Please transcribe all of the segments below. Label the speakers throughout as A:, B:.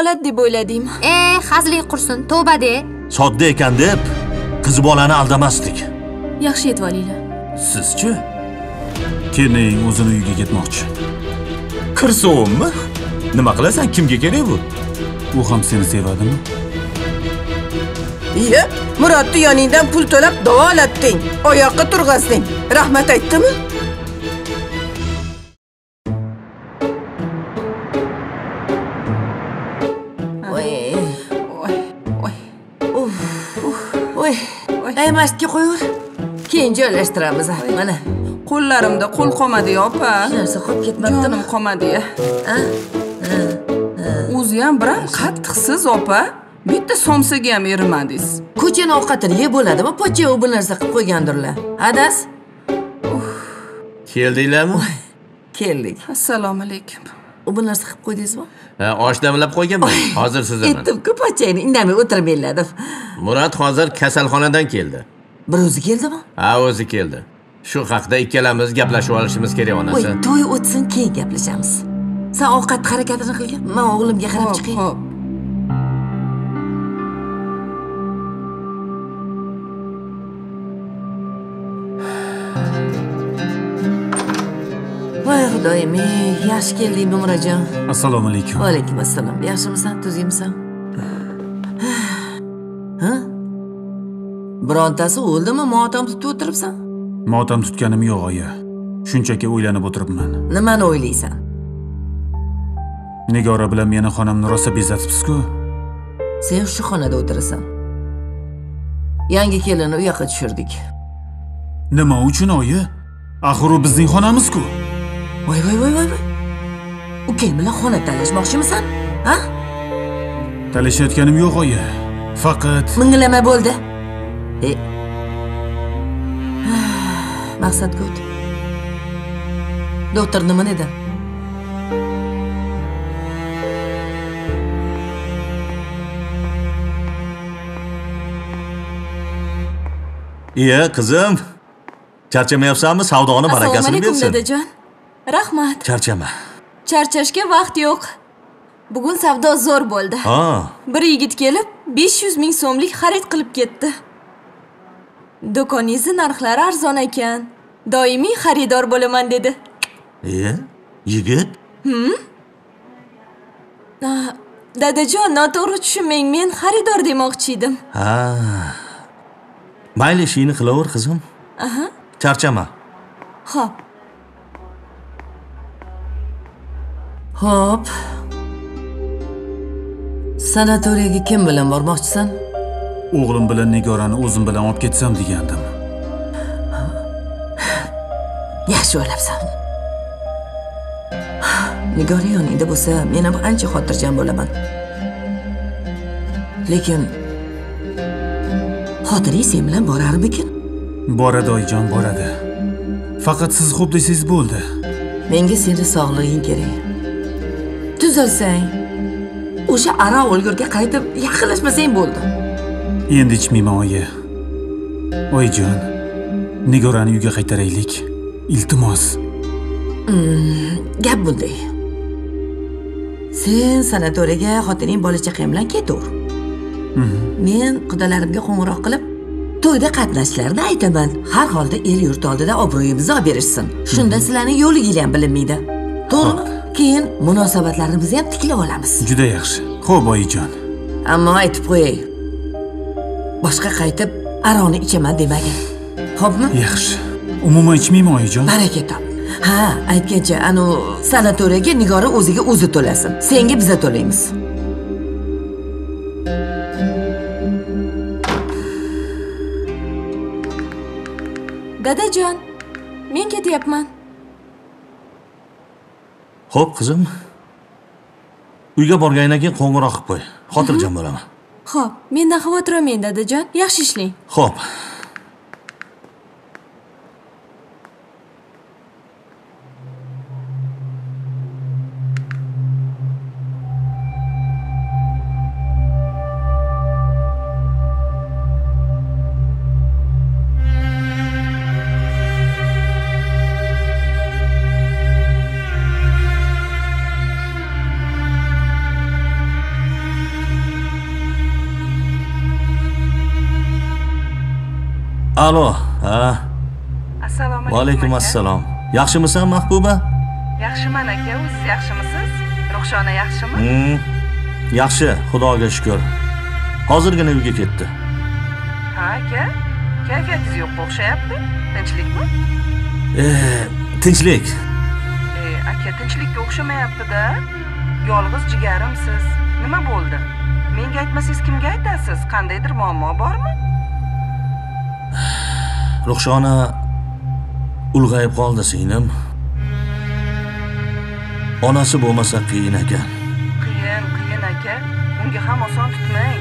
A: qoladi deb o'yladim
B: e hazling qursin tavba de.
C: Sodda ekan deb qiz bolani aldamasdik.
A: Yaxshi yetib olinglar.
C: Sizchi?
D: Keling o'zini uyiga ketmoqchi.
E: Kirsovunmi? Nima qilasan kimga kerak bu?
D: U ham seni sevadimi?
F: Iye murodni yoningdan pul to'lab davolatding oyoqqa turg'azding. Rahmat aytdimi
G: ey mastga qo'yaver keyin joylashtiramiz. Mana
H: qo'llarimda qo'l qolmadi opa.
G: Hech narsa qolib ketmabdimi
H: jonim qolmadi
G: a
H: o'zi ham biram qattiqsiz opa. Bitta somsaga ham erimadingiz.
G: Ko'chani ovqatini yeb bo'ladimi? Pochcha u bu narsa qilib qo'ygandirlar. Adas?
E: Keldinglarmi?
G: Keldik.
H: Assalomu alaykum
G: u bu narsa qilib qo'ydingizmi?
E: Ha osh damlab qo'yganman hozir sizaman
G: aytdim-ku pochchangni indamay o'tirmanglar deb.
E: Murod hozir kasalxonadan keldi.
G: Bir o'zi keldimi?
E: Ha o'zi keldi. Shu haqda ikkalamiz gaplashib olishimiz kerak
G: voy
E: onasi
G: to'y o'tsin keyin gaplashamiz. San ovqat harakatini qilgin man o'g'limga qarab chiqay
H: xo'p.
G: Ey yaxshi keldingmi murajon
D: assalomu alaykum.
G: Va alaykum assalom yaxshimisan tuzukmisan ha? Birontasi o'ldimi? Motam tutib o'tiribsan?
D: Motam tutganim yo'q oyi. Shunchaki o'ylanib o'tiribman.
G: Nimani o'ylaysan?
D: Nigora bilan meni xonamni rosa bezatibsiz-ku.
G: Sen shu xonada o'tirasan. Yangi kelinni u yoqqa tushirdik.
D: Nima uchun oyi? Axir u bizning xonamiz-ku
G: voy voy voy voy voy ukang bilan xona tanlashmoqchimisan ha?
D: Talashayotganim yo'q oyi faqat
G: mingillama bo'ldi e. Maqsadga o't doktor nima dedi
C: iya qizim charchamayapsanmi savdoni
A: assalomu
C: barakasini
A: alaykum
C: bersin
A: dadajon rahmat.
C: Charchama.
A: Charchashga vaqt yo'q. Bugun savdo zo'r bo'ldi.
C: Ha.
A: Bir yigit kelib 500 ming so'mlik xarid qilib ketdi. Do'koningizni narxlari arzon ekan. Doimiy xaridor bo'laman dedi.
C: Iya yigit?
A: Ah, dadajon noto'g'ri tushunmang men xaridor demoqchi edim.
C: Ha. Mayli ishingni qilaver qizim.
A: Aha.
C: Charchama.
A: Ho'p
G: Xo'p. Sanatoriyaga kim bilan bormoqchisan?
D: o'g'lim bilan nigorani o'zim bilan olib ketsam degandim
G: Yaxshi o'ylabsan. Nigora yoningda bo'lsa, men ham ancha xotirjam bo'laman. Lekin xotiring sen bilan borarmikin?
D: boradi oyijon boradi faqat siz xo'p desangiz bo'ldi
G: Menga seni sog'lig'ing kerak. Tuzalsang, o'sha aroq o'lgurga qaytib yaqinlashmasang bo'ldi.
D: endi ichmayman oyi oyijon nigorani uyga qaytaraylik iltimos
G: Gap bunday. Sen sanatoriyaga xotining bola chaqang bilan ketaver. Men qudalarimga qo'ng'iroq qilib, to'yda qatnashishlarini aytaman. Har holda el yurt oldida obro'yimizni olib berishsin. Shunda sizlarning yo'liginglar ham bilinmaydi. To'g'rimi? Keyin munosabatlarimizni ham tiklab olamiz.
D: juda yaxshi xo'p oyijon
G: Ammo aytib qo'yay. Boshqa qaytib aroni ichaman demagin. Xo'pmi?
D: yaxshi umuman ichmayman oyijon
G: Baraka top. Ha, aytgancha, anu sanatoriyaga Nigora o'ziga o'zi to'lasin. Senga biza to'laymiz.
A: dadajon men ketyapman
C: xo'p qizim. Uyga borgandan keyin qo'ng'iroq qilib qo'y xotirjam bo'laman.
A: Ho'p mendan xavotir olmang dadajon. Yaxshi ishlang.
C: Xo'p alo ha?
H: Assalomu
C: va alaykum assalom. Yaxshimisan mahbuba?
H: Yaxshiman aka. O'ziz yaxshimisiz? Ruxshona yaxshimi?
C: Hmm, yaxshi xudoga shukur hozirgina uyga ketdi.
H: Ha aka. Kayfiyatingiz yo'qqa o'xshayapti. Tinchlikmi?
C: Eh, tinchlik.
H: E aka tinchlikka o'xshamayapti-da. Yolg'iz jigarimsiz. Nima bo'ldi? Menga aytmasangiz kimga aytasiz? Qandaydir muammo bormi
C: ruxshona ulg'ayib qoldi singlim. Onasi bo'lmasa qiyin ekan
H: qiyin qiyin aka. Unga ham oson tutmang.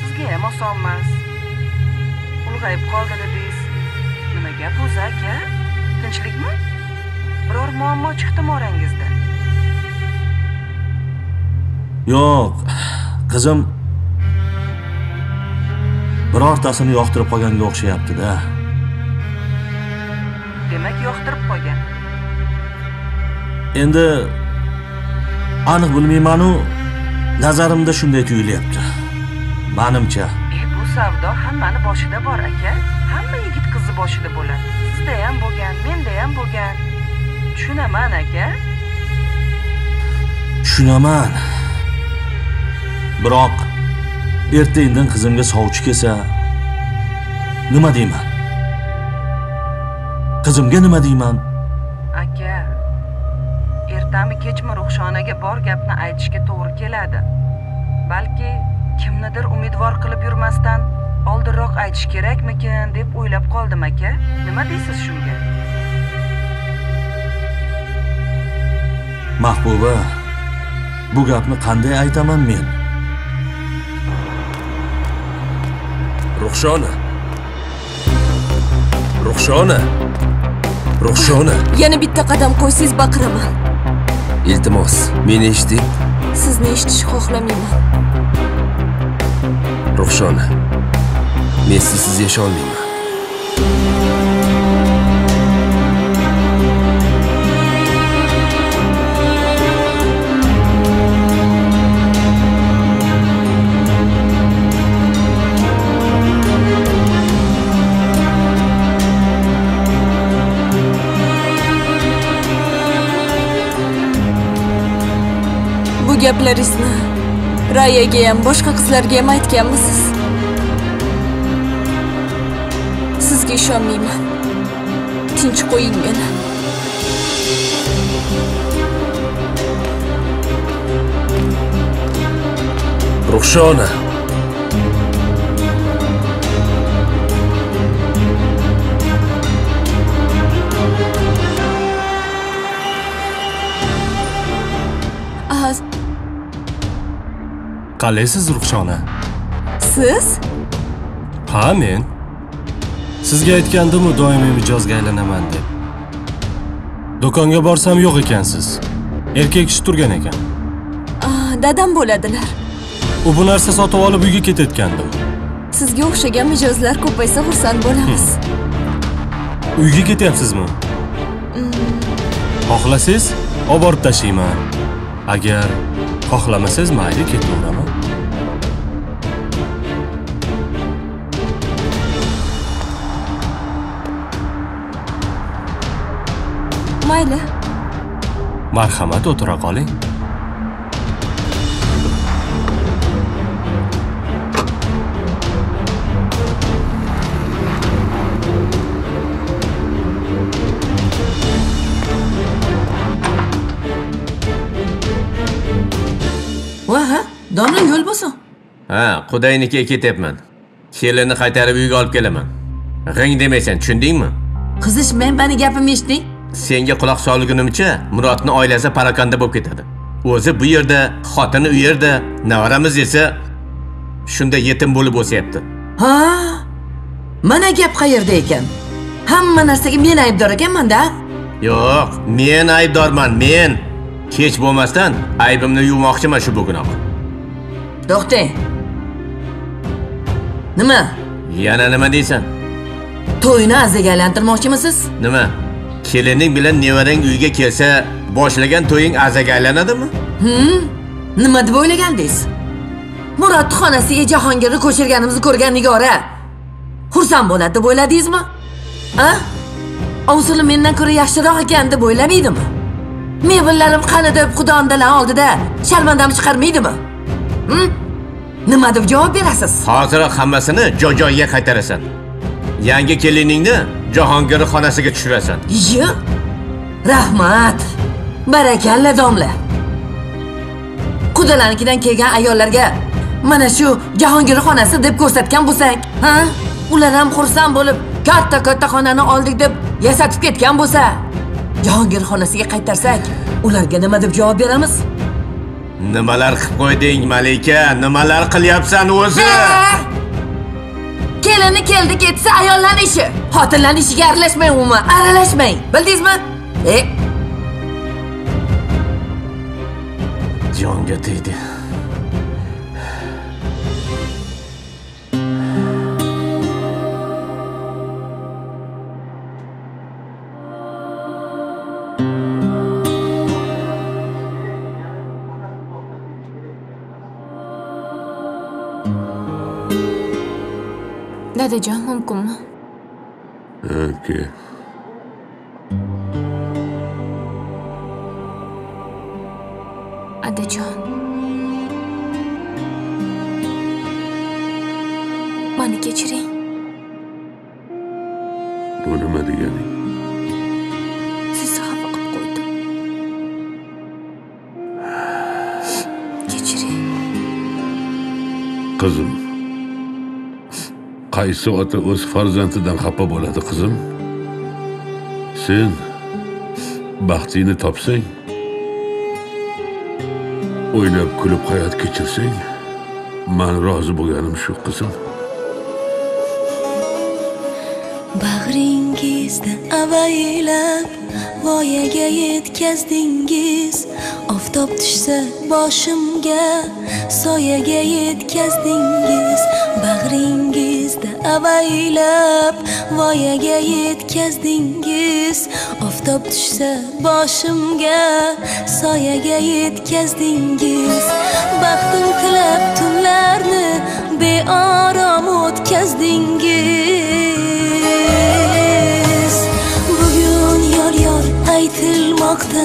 H: Sizga ham oson emas ulg'ayib qoldi dedingiz. Nima gap o'zi aka? Tinchlikmi? Biror muammo chiqdimi orangizda
C: yo'q. Qizim birortasini yoqtirib qolganga o'xshayapti-da.
H: Demak yoqtirib qo'ygan
C: endi aniq bilmaymanu nazarimda shunday tuyulyapti. Manimcha.
H: E bu savdo hammani boshida bor aka. Hamma yigit qizi boshida bo'ladi. Sizda ham bo'lgan menda ham bo'lgan. Tushunaman aka.
C: Tushunaman. Biroq erta indin qizimga sovchi kelsa nima deyman? Qizimga nima deyman?
H: Aka ertami kechmi ruxshonaga bor gapni aytishga to'g'ri keladi. Balki kimnidir umidvor qilib yurmasdan oldinroq aytish kerakmikin deb o'ylab qoldim aka. Nima deysiz shunga?
C: Mahbuba bu gapni qanday aytaman men
I: ruxshona. Ruxshona. Ruxshona.
J: Yana bitta qadam qo'ysangiz baqiraman.
I: Iltimos meni eshiting
J: sizni eshitishni xohlamayman
I: ruxshona. Men sizsiz
J: bu gaplaringizni rayaga ham boshqa qizlarga ham aytganmisiz? Sizga ishonmayman. Tinch qo'ying meni.
I: Ruxshona.
K: Qalaysiz ruxshona
J: siz?
K: Ha men. Sizga aytgandimu doimiy mijozga aylanaman deb? Do'konga borsam yo'q ekansiz. Erkak kishi turgan ekan.
J: Ah, dadam bo'ladilar.
K: U bu narsa sotib olib uyga ketayotgandim.
J: Sizga o'xshagan mijozlar ko'paysa xursand bo'lamiz.
K: Uyga ketyapsizmi? Xohlasangiz olib borib tashlayman agar xohlamasangiz mayli ketaveraman.
J: Mayli.
K: Marhamat o'tira qoling
G: yo'l bo'lsin?
E: Ha qudaynikiga ketyapman. Kelinni qaytarib uyga olib kelaman. G'ing demaysan tushundingmi?
G: Qizish men mani gapimni eshiting
E: senga quloq solgunimcha murodni oilasi parokanda bo'lib ketadi. O'zi bu yerda xotini u yerda nevaramiz esa shunda yetim bo'lib o'syapti.
G: Ha? Mana gap qayerda ekan? Hamma narsaga men aybdor ekanmanda?
E: Yo'q men aybdorman men. Kech bo'lmasdan aybimni yuvmoqchiman shu bugunoq
G: to'xtang nima?
E: Yana nima deysan?
G: To'yni azaga aylantirmoqchimisiz
E: nima? Kelining bilan nevarang uyga kelsa boshlagan to'ying azaga aylanadimi
G: nima deb o'ylagandingiz murodni xonasiga jahongirni ko'chirganimizni ko'rgan nigora xursand bo'ladi deb o'yladingizmi? A? Ovsili mendan ko'ra yaxshiroq ekan deb o'ylamaydimi mebellarim qani deb xudondalar oldida sharmandamni chiqarmaydimi? Nima deb javob berasiz?
E: Hoziroq hammasini joy-joyiga qaytarasan. Yangi keliningni Jahongir xonasiga tushirasan.
G: Yi, rahmat. Barakalla domla qudalanikidan kelgan ayollarga mana shu jahongir xonasi deb ko'rsatgan bo'lsak ha? Ular ham xursand bo'lib katta katta xonani oldik deb yasatib ketgan bo'lsa jahongir xonasiga qaytarsak ularga nima deb javob beramiz
E: Nimalar qilib qo'yding, Malika? Nimalar qilyapsan o'zi?
G: kelini keldi ketsa ayollarni ishi xotinlarni ishiga aralashmang umuman aralashmang bildingizmi e
E: Jonga tegdi.
A: Dadajon mumkinmi
L: qaysi ota o'z farzandidan xafa bo'ladi qizim. Sen baxtingni topsang o'ynab kulib hayot kechirsang man rozi bo'lganim shu qizim.
M: Bag'ringizda avaylab voyaga yetkazdingiz. Oftob tushsa boshimga soyaga yetkazdingiz. Bag'ringizda avaylab voyaga yetkazdingiz. Oftob tushsa boshimga soyaga yetkazdingiz. Baxtim tilab tunlarni beorom o'tkazdingiz. Aytilmoqda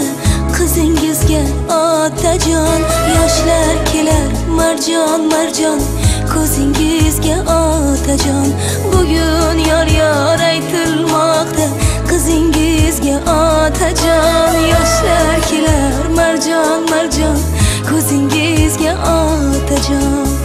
M: qizingizga otajon yoshlar kelar marjon marjon ko'zingizga otajon bugun yor yor aytilmoqda qizingizga otajon yoshlar kelar marjon marjon ko'zingizga otajon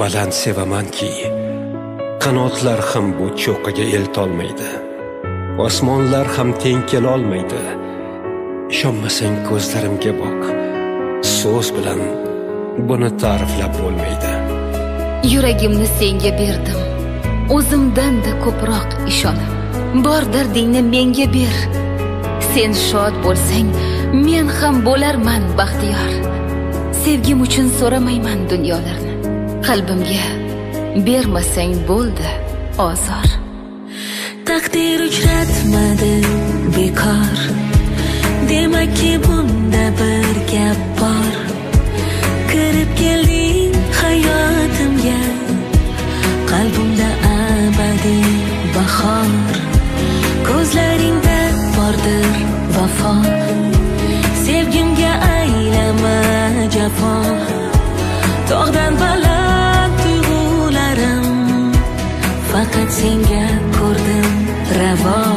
N: baland sevamanki qanotlar ham bu cho'qqiga eltolmaydi. Osmonlar ham teng kelolmaydi. Ishonmasang ko'zlarimga boq. So'z bilan buni ta'riflab bo'lmaydi.
O: Yuragimni senga berdim. O'zimdanda ko'proq ishonib bor dardingni menga ber. Sen shod bo'lsang men ham bo'larman baxtiyor. Sevgim uchun so'ramayman dunyolarni. Qalbimga bermasang bo'ldi ozor.
M: Taqdir uchratmadi bekor. Demakki bunda bir gap bor. Kirib kelding hayotimga. Qalbimda abadiy bahor. Ko'zlaringda bordir vafo. Sevgimga aylama jafo. Tog'dan baland senga ko'rdim ravo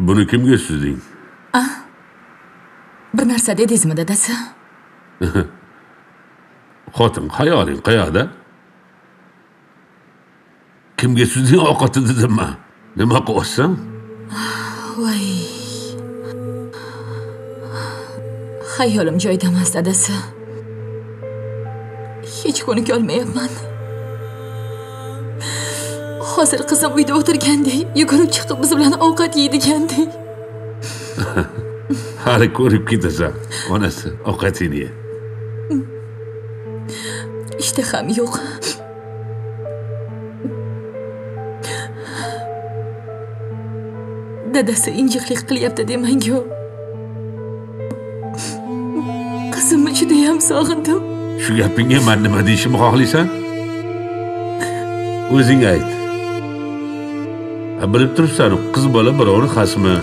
L: Buni kimga suzding?
A: ah bir narsa dedingizmi dadasi
L: Xotin, xayoling qayoqda? Kimga suzding ovqati dedimmi? Nima qilyapsan?
A: voy xayolim joyida emas dadasi hech ko'nika olmayapman hozir qizim uyda o'tirgandek yugurib chiqib biz bilan ovqat yeydigandek
L: Hali ko'rib ketasan. Onasi ovqatingni ye.
A: ishtaham yo'q dadasi injiqlik qilyapti demangu qizimni judayam sog'indim
L: Shu gapingga men nima deyishimni xohlaysan? O'zing ayt. Bilib turibsan, qiz bola birovni xasmi.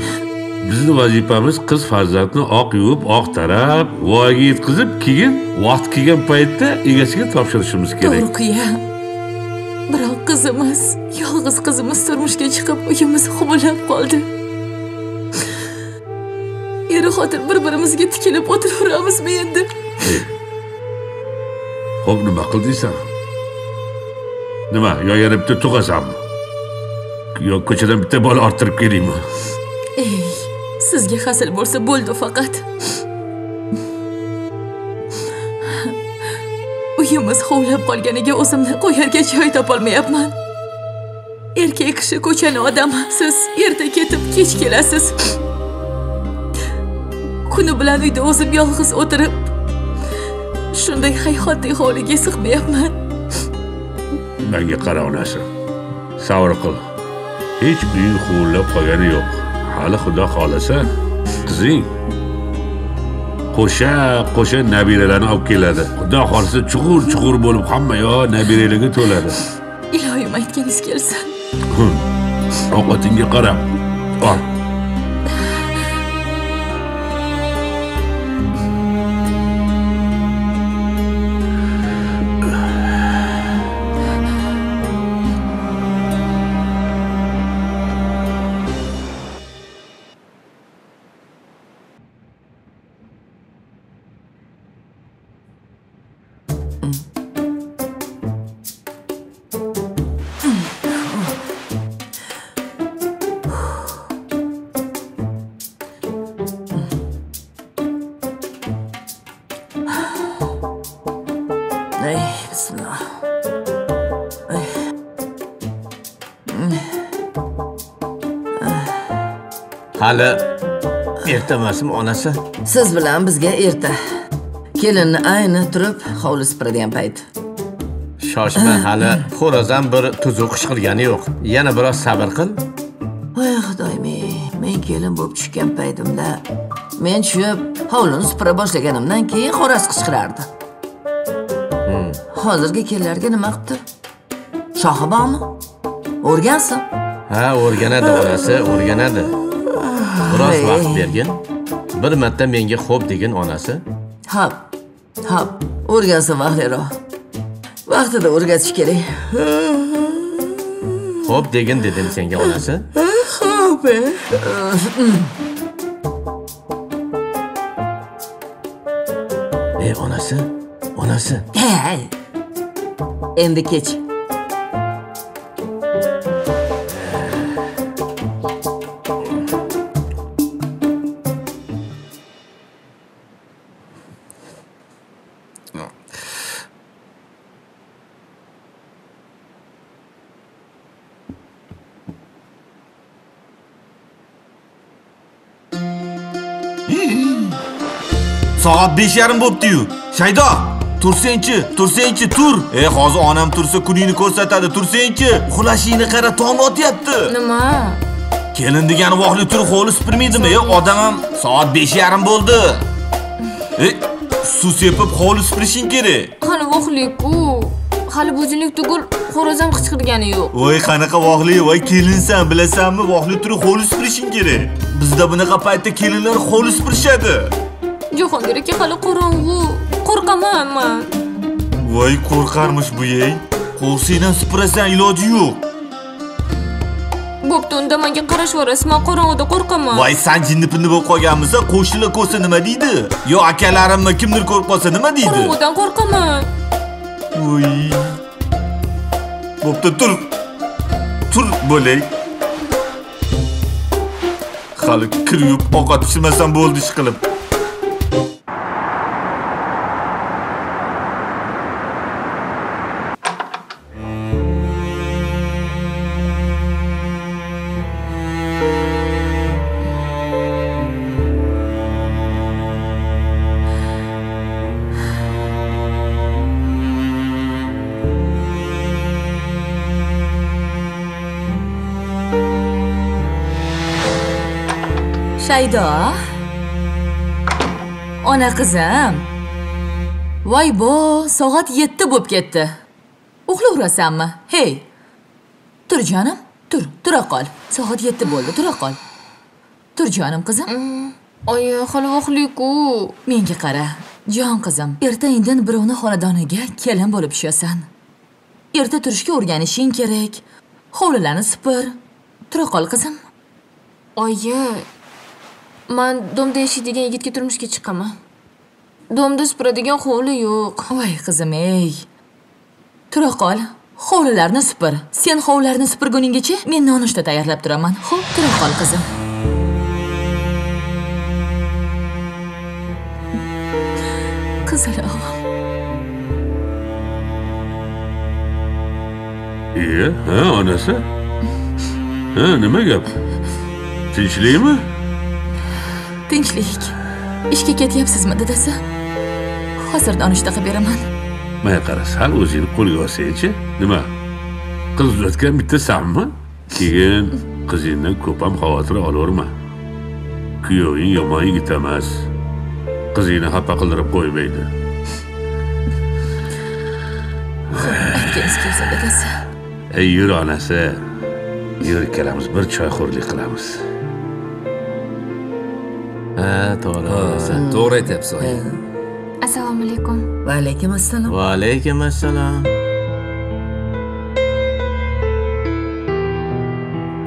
L: Bizni vazifamiz qiz farzandni oq yuvib, oq tarab, voyaga yetkazib, keyin vaqt kelgan paytda egasiga topshirishimiz kerak.
A: to'g'ri kuya biroq qizimiz yolg'iz qizimiz turmushga chiqib uyimiz huvillab qoldi eri xotin bir birimizga tikilib o'tiraveramizmi endi
L: Xo'p, nima qildiysan? Nima, yo yana bitta tug'asanmi? Yo ko'chadan bitta bola orttirib kelingmi?
A: ey sizga hasil bo'lsa bo'ldi faqat uyimiz hovlab qolganiga o'zimni qo'yarga joy topolmayapman erkak kishi ko'chani odami siz erta ketib kech kelasiz kuni bilan uyda o'zim yolg'iz o'tirib shunday hayotdek hovliga sig'mayapman
L: Menga qara onasi. Sabr qil. Hech uying huvillab qolgani yo'q. Hali xudo xolasa, qizing qo'sha qo'sha nabiralarni olib keladi. Xudo xolasa chuqur chuqur bo'lib hamma yo nabiralarga to'ladi.
A: iloyim aytganingiz kelsin
L: Hum. Ovqatingga qarab. Ol.
E: Hali erta emasmi onasi?
G: Siz bilan bizga erta. Kelinni ayni turib hovli supuradigan payt.
E: Shoshma hali xo'roz ham bir tuzuq qishqirgani yo'q. Yana biroz sabr qil.
G: Voy xudoyim men kelin bo'lib tushgan paytimda men tushib hovlini supura boshlaganimdan keyin xo'roz qichqirardi. Hozirgi kelinlarga nima qilibdi shoxi bormi? O'rgansin.
E: Ha o'rganadi onasi o'rganadi biroz vaqt bergin. Bir marta menga xo'p degin onasi.
G: Hop hop o'rgansin vaqtliroq vaqtida o'rgatish kerak.
E: Xo'p degin dedim senga onasi.
G: Xo'p.
E: ey onasi onasi.
G: Endi kech.
C: Soat besh yarim bo'libdi-yu. Shaydo, tursangchi, tursangchi, tur. Ey, hozir onam tursa kuningni ko'rsatadi, tursangchi. Uxlashingni qara, tong otyapti.
A: Nima?
C: Kelin degani vohli turib hovli supurmaydimi? Ey, odam ham soat besh yarim bo'ldi. Ey, suv sepib hovli supurishing kerak.
A: Hali vohli-ku. Hali bo'zinlik tugul xo'roz ham qichqirgani yo'q.
C: voy qanaqa vohli voy kelinsan bilasanmi vohli turib hovli supurishing kerak bizda bunaqa paytda kelinlar hovli supurishadi
A: Jahongir aka hali qorong'u. Qo'rqaman men.
C: voy qo'rqarmish bu ey qo'rqsangdan supurasan iloji yo'q
A: Bo'pti, unda menga qarash yuborasiz. Men qorong'uda qo'rqaman.
C: voy san jinni pinni bo'lib qolganmisan qo'shnilar ko'rsa nima deydi yo akalarimmi kimdir ko'rib qolsa nima deydi
A: Qorong'udan qo'rqaman.
C: voy bo'pti tur tur bo'lay hali kir yuvib ovqat pishirmasam bo'ldi ish qilib
A: Shaydo. Ona qizim. Voy bo, soat 7 bo'lib ketdi. Uxlayverasanmi? Hey. Tur jonim, tur, tura qol. Soat 7 bo'ldi, tura qol. Tur jonim qizim. Oyi, hali uxlayku. Menga qara. Jon qizim, erta indin birovni xonadoniga kelin bo'lib tushasan. Erta turishga o'rganishing kerak. Hovlilarni supur. Tura qol qizim. Oyi, man domda yashaydigan yigitga turmushga chiqaman. Domda supuradigan hovli yo'q. Voy qizim ey. Tura qol. Hovlilarni supur. Sen hovlilarni supurguninggacha men nonushta tayyorlab turaman. Xo'p, tura qol qizim. Qizaloq.
L: iye ha onasi ha nima gap tinchlikmi
A: Tinchlik. Ishga ketyapsizmi, dadasi? Hozir nonushta qilib beraman.
L: maya qara sal o'zingni qo'lga olsangchi nima qiz uzatgan bitta sanmi keyin qizingdan ko'p ham xavotir olaverma kuyoving yomon yigit emas qizingni xafa qildirib qo'ymaydi
A: Aytganingiz kelsa, dadasi.
L: ey yur onasi yur ikkalamiz bir choyxo'rlik qilamiz
E: ha to'g'ri
I: to'g'ri aytyapsiz oyi
O: assalomu alaykum
G: va alaykum assalom
E: va alaykum assalom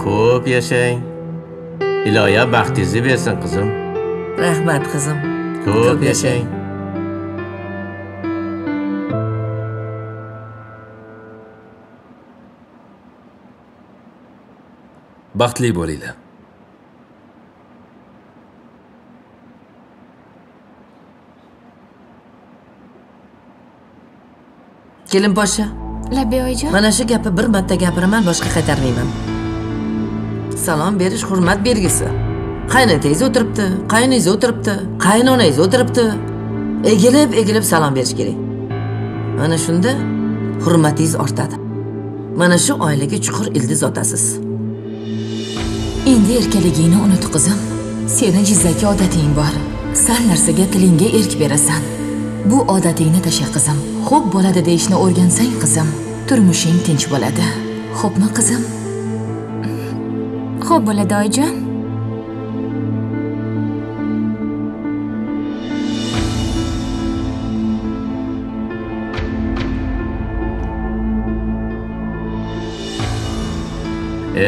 E: ko'p yashang iloya baxtingizni bersin qizim
G: rahmat qizim
E: ko'p yashang
I: baxtli bo'linglar
G: kelin poshsha
O: labbiy oyijon
G: mana shu gapni bir marta gapiraman boshqa qaytarmayman. Salom berish hurmat belgisi. Qaynotangiz o'tiribdi qayningiz o'tiribdi qaynonangiz o'tiribdi. Egilib egilib salom berish kerak. Mana shunda hurmatingiz ortadi. Mana shu oilaga chuqur ildiz otasiz.
A: Endi erkaligingni unut qizim. Seni jizzaki odating bor. Sal narsaga tilingga erk berasan bu odatingni tasha qizim. Xo'p bo'ladi deyishni o'rgansang qizim. Turmushing tinch bo'ladi. Xo'pmi qizim?
O: Xo'p bo'ladi oyijon.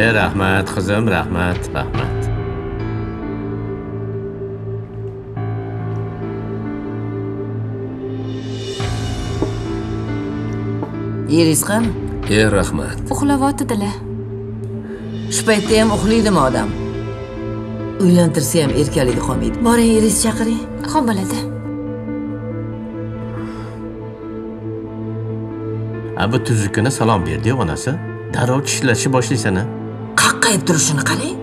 E: e rahmat qizim rahmat rahmat
G: yeringiz qani
I: e rahmat.
O: Uxlayotdilar.
G: shu paytda ham uxlaydimi odam. Uylantirsa ham erkaligi qolmaydi. Boring eringizni chaqiring.
O: Xo'p bo'ladi.
E: a bu tuzukuna salom berdi-yu onasi. Darrov tishlashni boshlaysan a
G: qaqqayib turishini qarang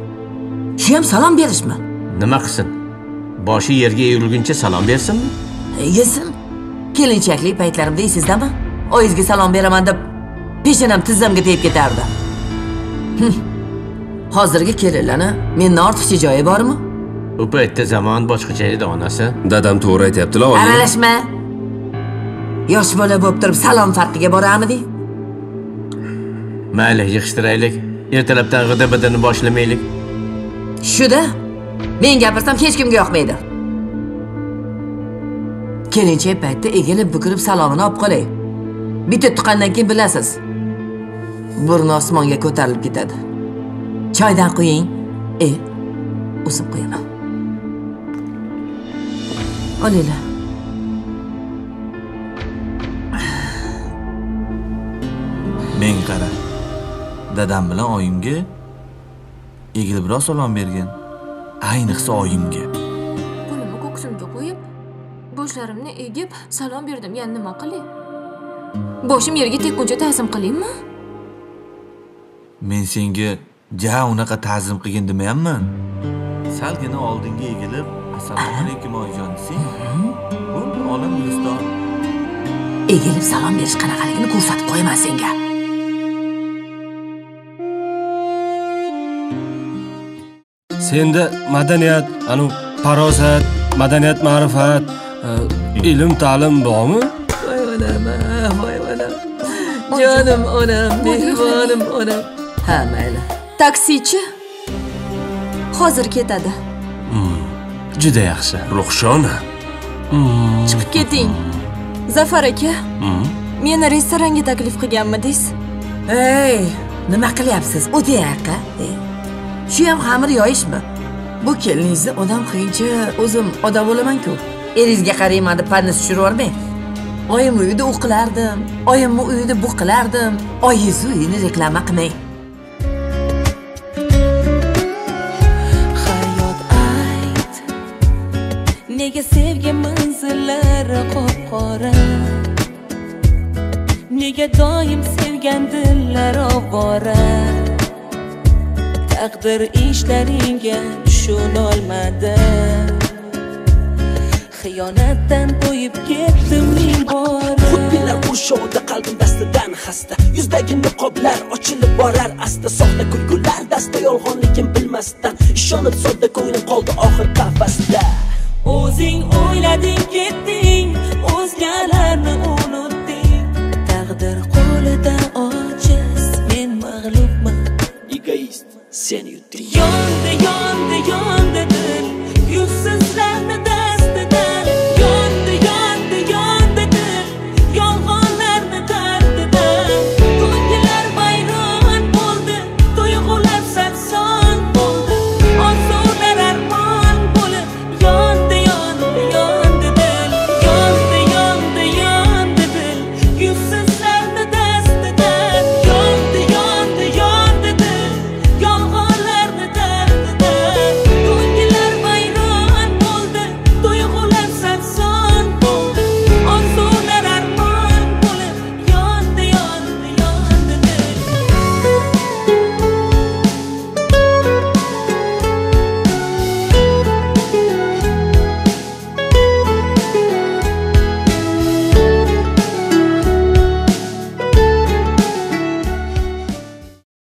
G: shu ham salom berishmi?
E: Nima qilsin? Boshi yerga egilguncha salom bersinmi?
G: Yesin. Kelinchaklik paytlarimda esingizdami oyingizga salom beraman deb peshonam tizzamga tegib ketardi. Hozirgi kelinlarni mendan ortiqcha joyi bormi?
E: U paytda zamon boshqacha edi onasi.
I: Dadam to'g'ri aytyaptilar oyi
G: aralashma. Yosh bola bo'lib turib salom farqiga boramiding
E: mayli yig'ishtiraylik. Ertalabdan g'ida bidini boshlamaylik.
G: Shuda? Men gapirsam hech kimga yoqmaydi. Kelinchak paytda egilib bukilib salomini olib qolay bitta tuqqandan keyin bilasiz. Burni osmonga ko'tarilib ketadi. Choydan quying. E o'zim qo'yaman. Olinglar.
C: Menga qara. Dadam bilan oyimga egilibroq salom bergin. Ayniqsa oyimga.
O: Qo'limni ko'ksimga qo'yib, boshlarimni egib salom berdim. Yani nima qilay? Boshim yerga tekkuncha ta'zim qilaymi?
C: men senga ja unaqa ta'zim qilgin demayapman. Salgina oldinga egilib assalomu alaykum oyijon desang bo'ldi olam guliston.
G: Egilib salom berish qanaqaligini ko'rsatib qo'yaman senga.
D: Senda madaniyat anu farosat madaniyat ma'rifat e, ilm ta'lim bormi?
G: Voy onam jonim onam mehribonim onam. Ha mayli.
J: Taksichi hozir ketadi.
D: juda yaxshi.
I: Ruxshona.
J: Chiqib keting. Zafar aka, meni restoranga taklif qilganmidingiz?
G: ey nima qilyapsiz? O'ting yoqqa shu ham xamir yoyishmi? Bu keliningizni odam qilguncha o'zim odam bo'laman-ku eringizga qarayman deb panni tushirib yubormang oyimni uyida u qilardim oyimni uyida bu qilardim. Oyingizni uyini reklama qilmang
M: hayot ayt nega sevgi manzillari qop qora nega doim sevgan dillar ovora? Taqdir ishlaringga tushunolmadim xiyonatdan to'yib ketdim ming bora.
P: Xudbinlar qurshovida qalbim dastidan xasta. Yuzdagi niqoblar ochilib borar asta. Soxta kulgular dasta yolg'onligim bilmasdan. Ishonib sodda ko'nglim qoldi oxir qafasda.
M: O'zing o'ylading ketding. O'zgalarni unutding. Taqdir qo'lida ojiz. Men mag'lubman.
P: Egoist sen yutding.
M: Yondi yondi yondi